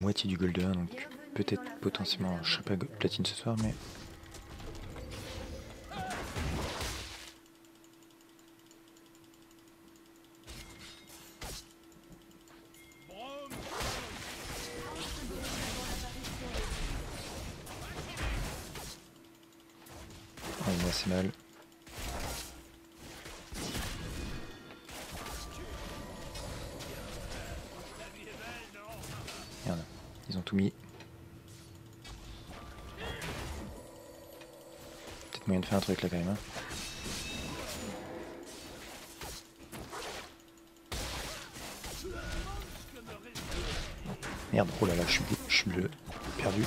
moitié du gold 1, donc peut-être potentiellement je serai pas platine ce soir, mais Oh, il assez mal. Mis. Peut-être moyen de faire un truc là quand même. hein. Merde, oh là là, je suis, je perdu.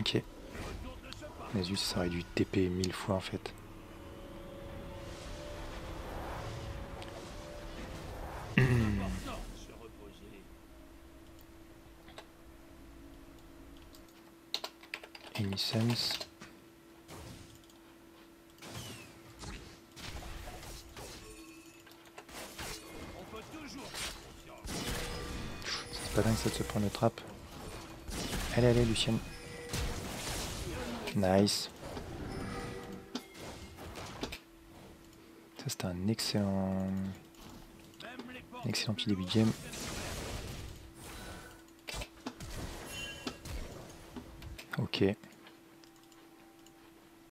Ok. Nasus, ça aurait dû TP mille fois en fait. Any sense C'est pas dingue ça de se prendre le trap. Allez, allez, Lucienne. Nice. Ça c'était un excellent, excellent petit début de game. Ok.